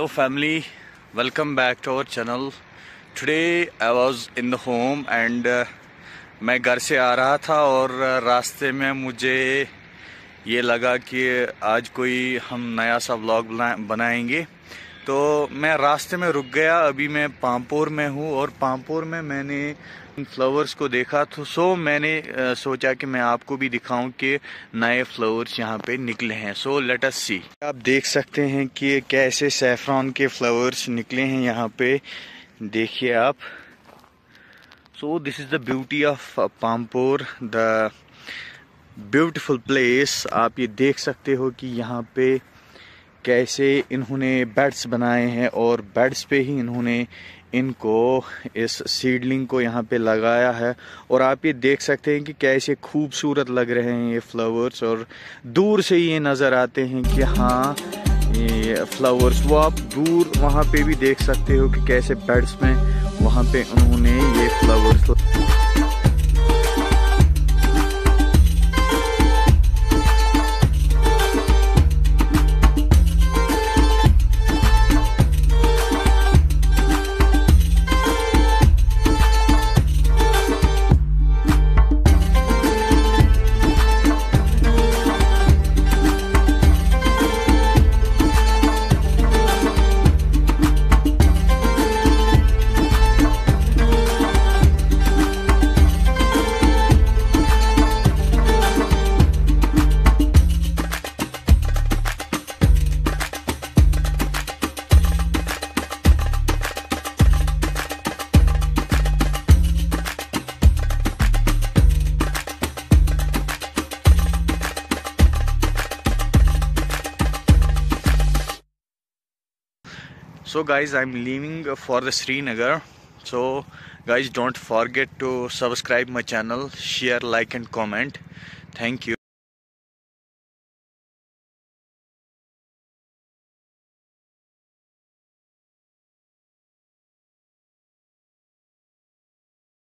Hello family welcome back to our channel today I was in the home and मैं घर से आ रहा था और uh, रास्ते में मुझे ये लगा कि आज कोई हम नया सा ब्लॉग बनाएँगे। तो मैं रास्ते में रुक गया, अभी मैं पामपुर में हूँ और पामपुर में मैंने फ्लावर्स को देखा तो सो मैंने सोचा कि मैं आपको भी दिखाऊँ कि नए फ्लावर्स यहाँ पे निकले हैं। सो लेट अस सी आप देख सकते हैं कि कैसे सैफरॉन के फ्लावर्स निकले हैं यहाँ पे। देखिए आप। So this is the beauty of Pampore the beautiful place आप ये देख सकते हो कि यहाँ पे कैसे इन्होंने बेड्स बनाए हैं और बेड्स पे ही इन्होंने इनको इस सीडलिंग को यहाँ पे लगाया है। और आप ये देख सकते हैं कि कैसे खूबसूरत लग रहे हैं ये फ्लावर्स और दूर से ये नज़र आते हैं कि हाँ ये फ्लावर्स। वो आप दूर वहाँ पे भी देख सकते हो कि कैसे बेड्स में वहाँ पे उन्होंने ये flowers so guys i'm leaving for the srinagar. So guys don't forget to subscribe my channel share like and comment. Thank you